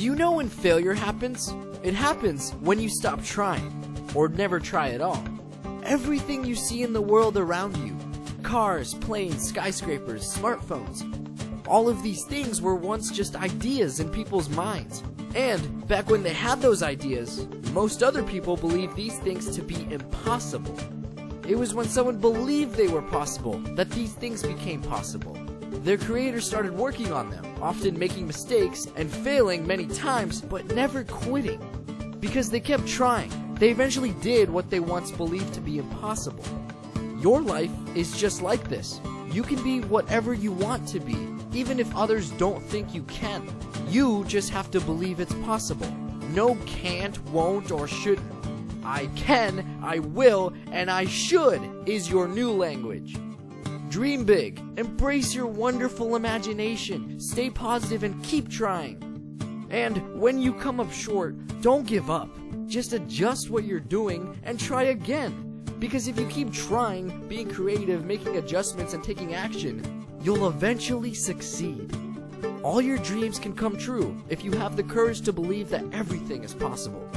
Do you know when failure happens? It happens when you stop trying, or never try at all. Everything you see in the world around you cars, planes, skyscrapers, smartphones all of these things were once just ideas in people's minds. And back when they had those ideas, most other people believed these things to be impossible. It was when someone believed they were possible that these things became possible. Their creators started working on them, often making mistakes and failing many times, but never quitting. Because they kept trying, they eventually did what they once believed to be impossible. Your life is just like this. You can be whatever you want to be, even if others don't think you can. You just have to believe it's possible. No can't, won't, or shouldn't. I can, I will, and I should is your new language. Dream big, embrace your wonderful imagination, stay positive, and keep trying. And when you come up short, don't give up. Just adjust what you're doing and try again. Because if you keep trying, being creative, making adjustments, and taking action, you'll eventually succeed. All your dreams can come true if you have the courage to believe that everything is possible.